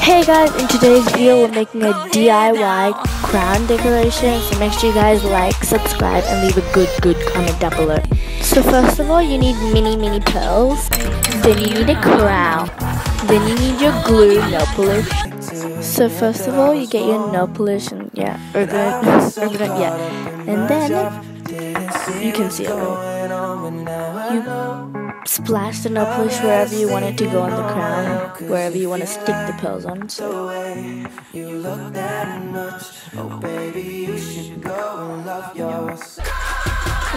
Hey guys, in today's video we're making a DIY crown decoration so make sure you guys like, subscribe and leave a good good comment down below. So first of all you need mini mini pearls, then you need a crown, then you need your glue, nail polish. So first of all you get your nail polish and yeah, ergonomic, ergonomic yeah, and then you can see it. You splash the nail polish wherever you want it to go on the crown, wherever you want to stick the pearls on. So.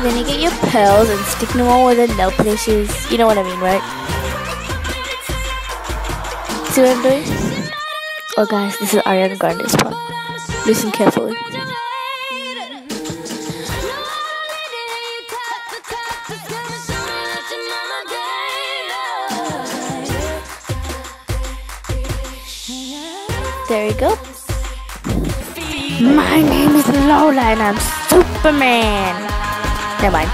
then you get your pearls and stick them all where the nail polish is. You know what I mean, right? See what I'm doing? Oh guys, this is Ariana Grande's part. Listen carefully. There you go. My name is Lola and I'm Superman. Never mind.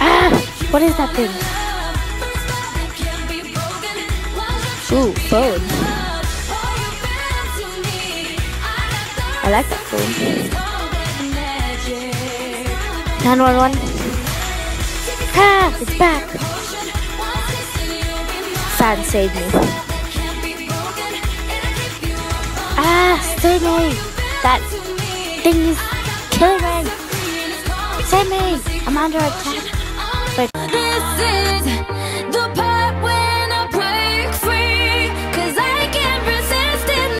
Ah, what is that thing? Ooh, phone. I like that phone. 911. Ah, it's back. Fan save me. Save me! That thing is killing me! Save me! I'm under attack. But